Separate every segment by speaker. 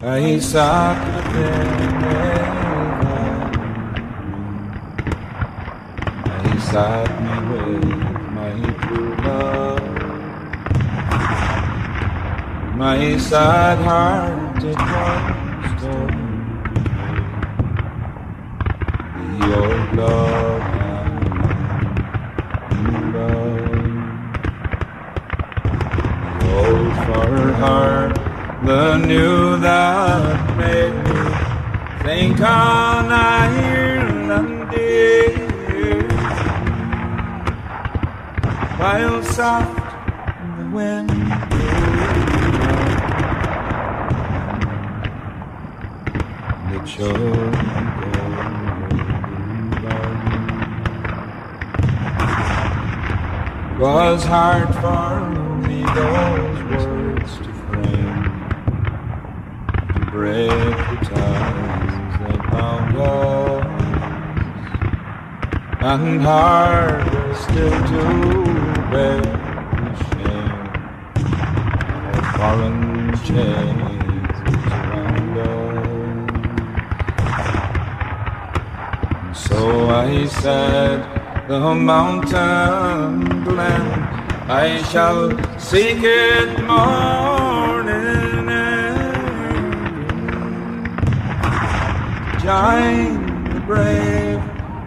Speaker 1: With my true love. My sad heart it was torn. Your love and love. Oh, her heart the new that made me think on Ireland dear while soft the wind it showed was hard for me those words to frame break the ties that bound us and harder still to bear the shame of foreign chains around us. And so I said, the mountain glen, I shall seek it morning join the brave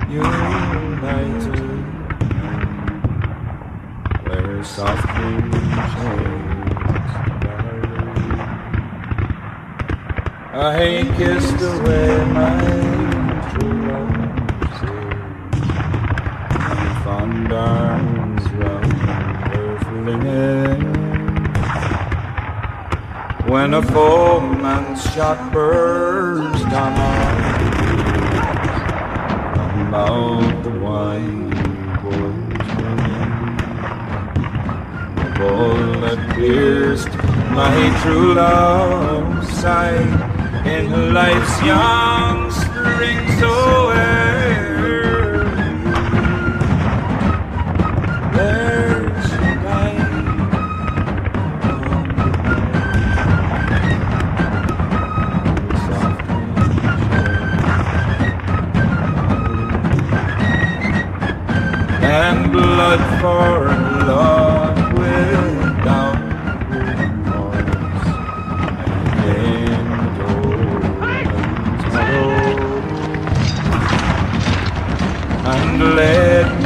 Speaker 1: united. Where soft moon shades I kissed away my true and fond arms round her flinging when a foeman's shot burst on about the wine running. The bullet pierced my true love's side in life's young spring so. And blood for love without remorse. And in and led